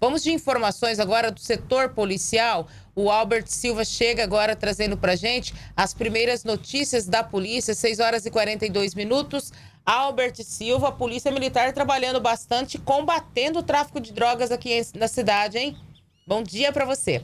Vamos de informações agora do setor policial. O Albert Silva chega agora trazendo para gente as primeiras notícias da polícia, 6 horas e 42 minutos. Albert Silva, Polícia Militar trabalhando bastante, combatendo o tráfico de drogas aqui na cidade, hein? Bom dia para você.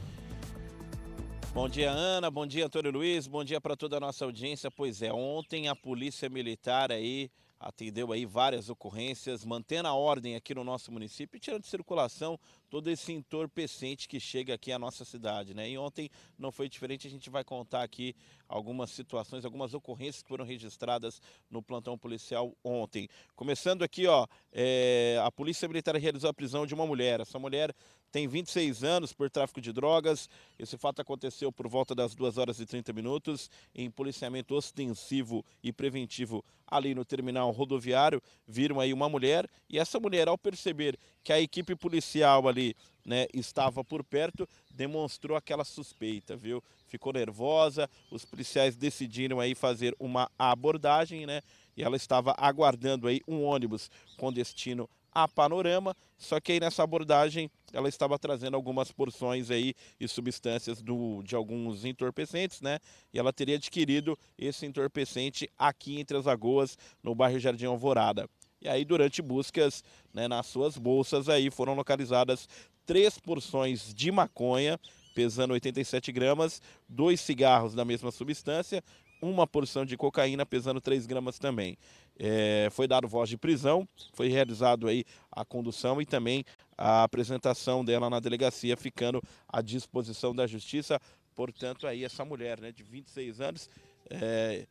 Bom dia, Ana. Bom dia, Antônio Luiz. Bom dia para toda a nossa audiência. Pois é, ontem a Polícia Militar aí atendeu aí várias ocorrências, mantendo a ordem aqui no nosso município e tirando de circulação todo esse entorpecente que chega aqui à nossa cidade, né? E ontem não foi diferente, a gente vai contar aqui algumas situações, algumas ocorrências que foram registradas no plantão policial ontem. Começando aqui, ó, é, a Polícia Militar realizou a prisão de uma mulher. Essa mulher tem 26 anos por tráfico de drogas. Esse fato aconteceu por volta das 2 horas e 30 minutos em policiamento ostensivo e preventivo ali no terminal rodoviário. Viram aí uma mulher e essa mulher, ao perceber que a equipe policial ali né, estava por perto, demonstrou aquela suspeita, viu? Ficou nervosa, os policiais decidiram aí fazer uma abordagem, né? E ela estava aguardando aí um ônibus com destino a Panorama, só que aí nessa abordagem ela estava trazendo algumas porções aí e substâncias do, de alguns entorpecentes, né? E ela teria adquirido esse entorpecente aqui entre as Lagoas, no bairro Jardim Alvorada. E aí durante buscas né, nas suas bolsas aí foram localizadas três porções de maconha, pesando 87 gramas, dois cigarros da mesma substância, uma porção de cocaína pesando 3 gramas também. É, foi dado voz de prisão, foi realizado aí a condução e também a apresentação dela na delegacia, ficando à disposição da justiça. Portanto, aí essa mulher né, de 26 anos é,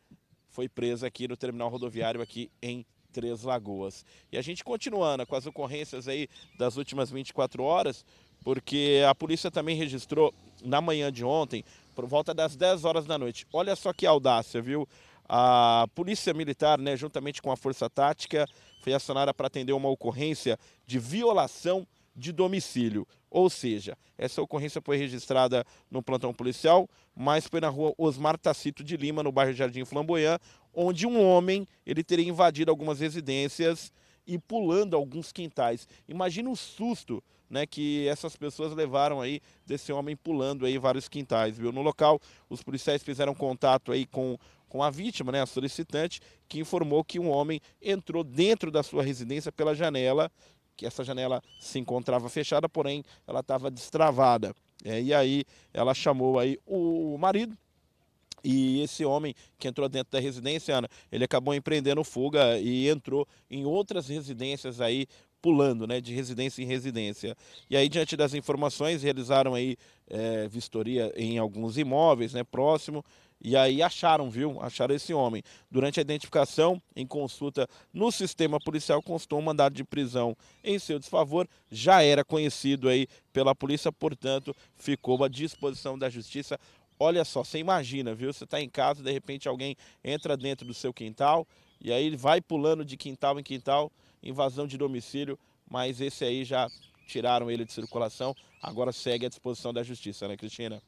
foi presa aqui no terminal rodoviário aqui em Três Lagoas. E a gente continuando com as ocorrências aí das últimas 24 horas, porque a polícia também registrou na manhã de ontem por volta das 10 horas da noite. Olha só que audácia, viu? A Polícia Militar, né, juntamente com a Força Tática, foi acionada para atender uma ocorrência de violação de domicílio. Ou seja, essa ocorrência foi registrada no plantão policial, mas foi na rua Osmar Tacito de Lima, no bairro Jardim Flamboyant, onde um homem ele teria invadido algumas residências e pulando alguns quintais. Imagina o susto né, que essas pessoas levaram aí desse homem pulando aí vários quintais, viu? No local, os policiais fizeram contato aí com, com a vítima, né, a solicitante, que informou que um homem entrou dentro da sua residência pela janela, que essa janela se encontrava fechada, porém ela estava destravada. É, e aí ela chamou aí o marido, e esse homem que entrou dentro da residência, Ana, ele acabou empreendendo fuga e entrou em outras residências aí, pulando, né, de residência em residência. E aí, diante das informações, realizaram aí é, vistoria em alguns imóveis, né, próximo, e aí acharam, viu? Acharam esse homem. Durante a identificação, em consulta no sistema policial, constou um mandado de prisão em seu desfavor. Já era conhecido aí pela polícia, portanto, ficou à disposição da justiça. Olha só, você imagina, viu? Você está em casa, de repente alguém entra dentro do seu quintal e aí ele vai pulando de quintal em quintal, invasão de domicílio, mas esse aí já tiraram ele de circulação, agora segue à disposição da justiça, né, Cristina?